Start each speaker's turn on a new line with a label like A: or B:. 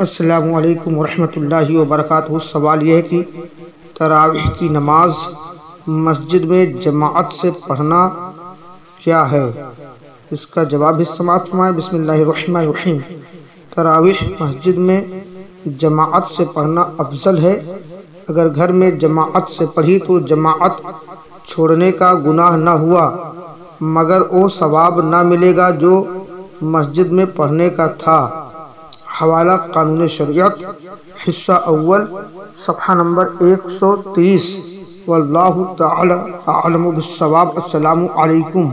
A: अस्सलाम वालेकुम वरहमतुल्लाहि सवाल यह है कि तरावीह की नमाज़ मस्जिद में जमात से पढ़ना क्या है? इसका जवाब भी समाप्त फरमाएँ बिस्मिल्लाहिर्रहमानिर्रहीम तरावीह मस्जिद में जमात से पढ़ना अफजल है। अगर घर में जमात से पढ़ी तो जमात छोड़ने का गुनाह न हुआ, मगर वो सवाब न मिलेगा जो मस्जिद में पढ़ने का था। हवाला कानून शरीयत हिस्सा अव्वल सफ़ा नंबर 130 सौ अस्सलामु अलैकुम।